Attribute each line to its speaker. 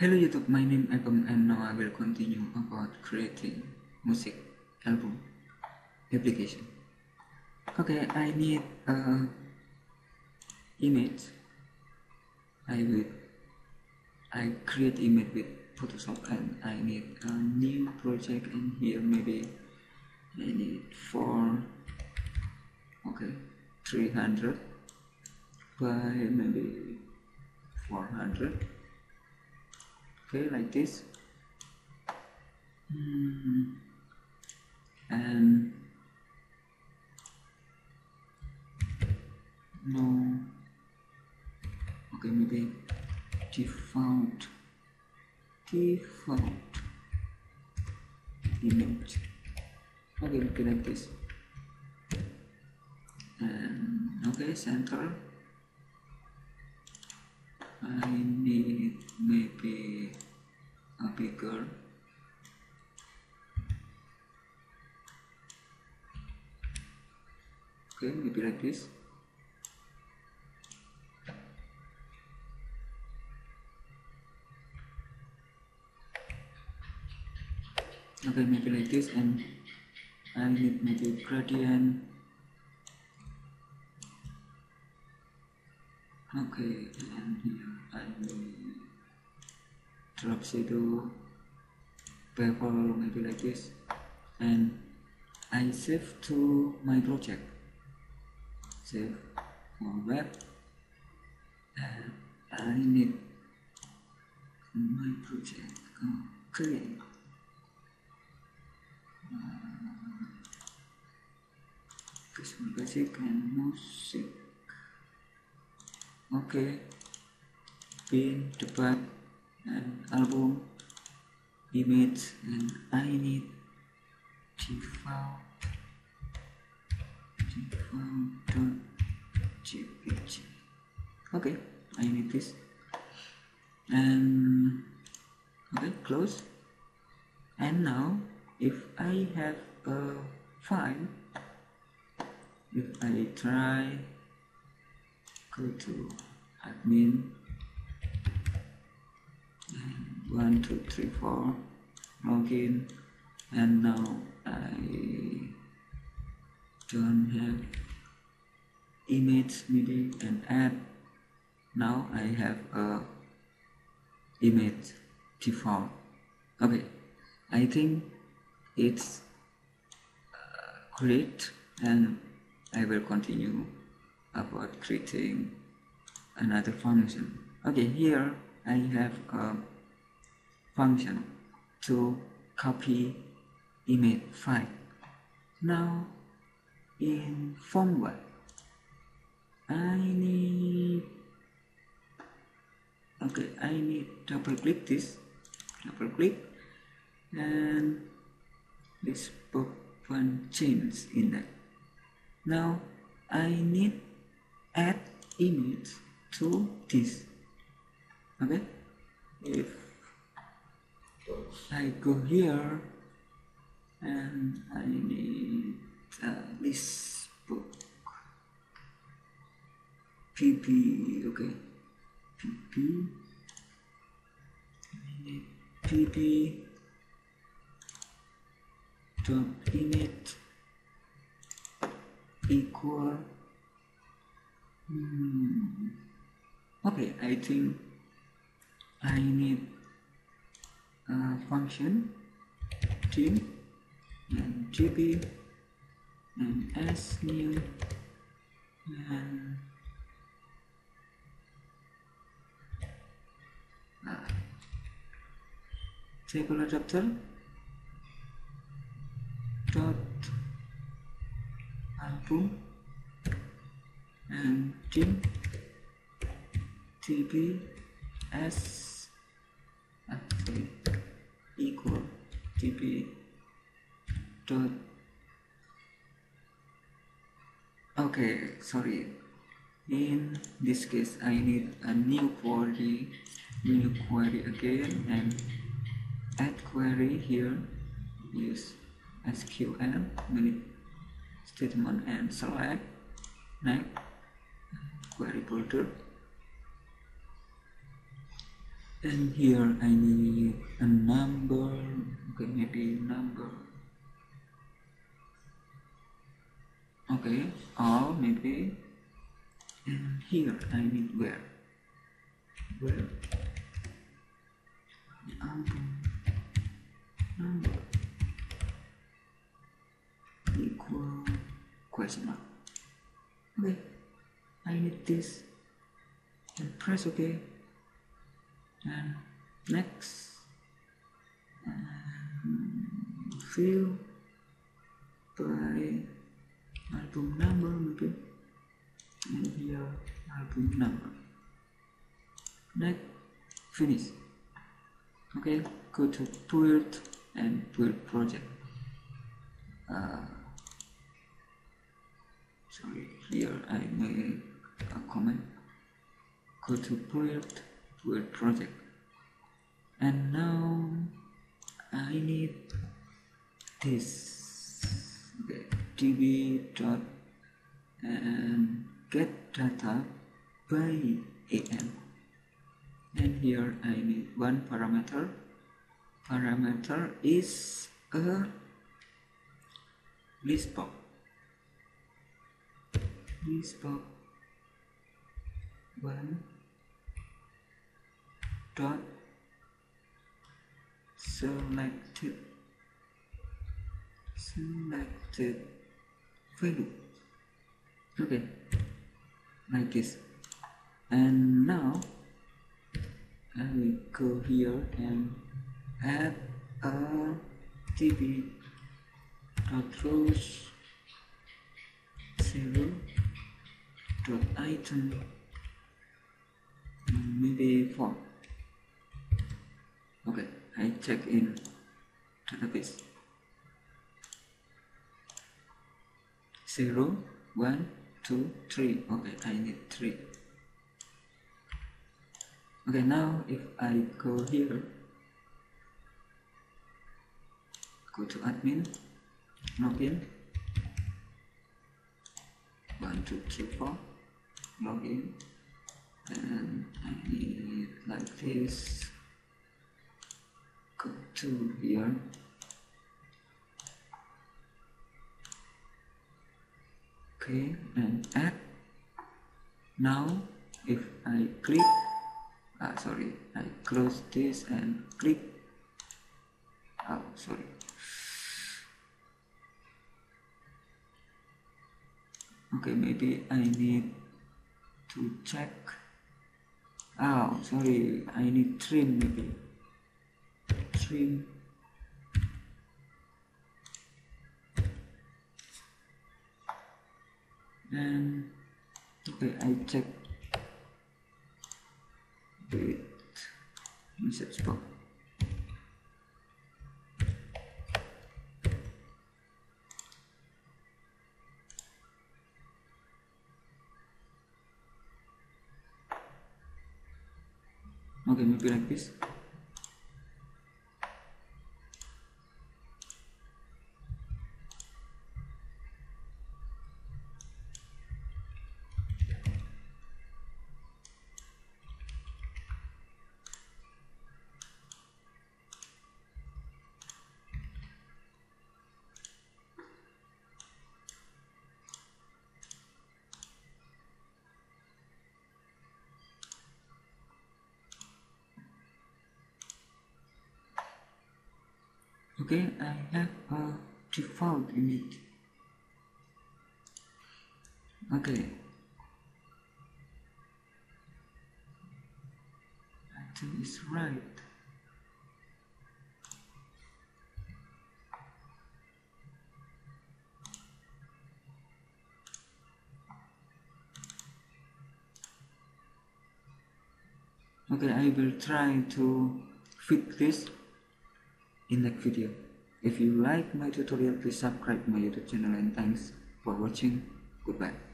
Speaker 1: Hello YouTube, my name is Abem and now I will continue about creating music album application. Okay, I need a image. I will I create image with Photoshop and I need a new project and here maybe I need four okay 300 by maybe 400 okay like this. Mm. and no. Okay maybe default default image. Okay okay like this. And okay center I need maybe a bigger. Okay maybe like this. Okay maybe like this and I need maybe gradient drop shadow bevel maybe like this and I save to my project. Save for web. And I need my project okay Visual Basic and Music. Okay. Pin debat and album image and I need default default.jpg okay I need this. And okay close. And now if I have a file if I try go to admin one two three four login and now I don't have image maybe and add now I have a image default. Okay I think it's uh, great and I will continue about creating another function. Okay here I have a function to copy image file. Now in formware I need okay I need double click this double click and this button change in that now I need add image to this okay? If I go here and I need uh, this book. Pp okay. Pp I need pp dot image equal. Hmm, okay I think I need a function. Team and gp and s new and uh, adapter dot album and team tb s okay sorry. In this case I need a new query new query again and add query here use SQL minute statement and select next query border and here I need a number. Okay maybe number. Okay or maybe and here I need where? Where? Album number equal question mark. Okay I need this. And press ok and next. And fill by album number maybe. And here album number. Next. Finish. Okay go to build and build project. Uh, sorry here I make a comment. Go to build build project and now I need this. Db dot and get data by am and here I need one parameter. Parameter is a list box. List box. One dot selected selected value. Okay like this. And now uh, I will go here and add a db dot rows zero dot item Check in. Database zero one two three. Okay I need three. Okay now if I go here go to admin login one two three four. Login and I need like this go to here. Okay and add. Now if I click ah sorry I close this and click. Oh sorry. Okay maybe I need to check. Oh sorry I need trim maybe trim um, and okay I check with message box okay maybe like this okay I have a default image okay. I think it's right. Okay I will try to fix this in next video. If you like my tutorial, please subscribe my YouTube channel and thanks for watching. Goodbye.